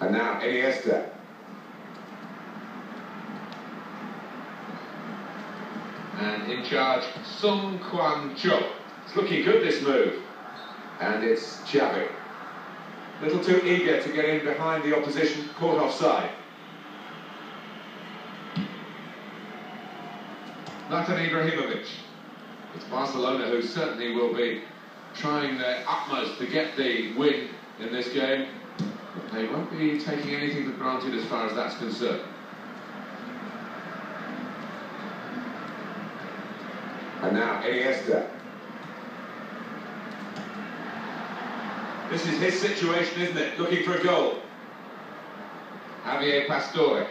And now Iniesta. And in charge, Sung Kwan Cho. It's looking good, this move. And it's Xavi. Little too eager to get in behind the opposition, caught offside. Zlatan Ibrahimovic. It's Barcelona who certainly will be trying their utmost to get the win in this game. But they won't be taking anything for granted as far as that's concerned. And now Iniesta. This is his situation, isn't it? Looking for a goal. Javier Pastore.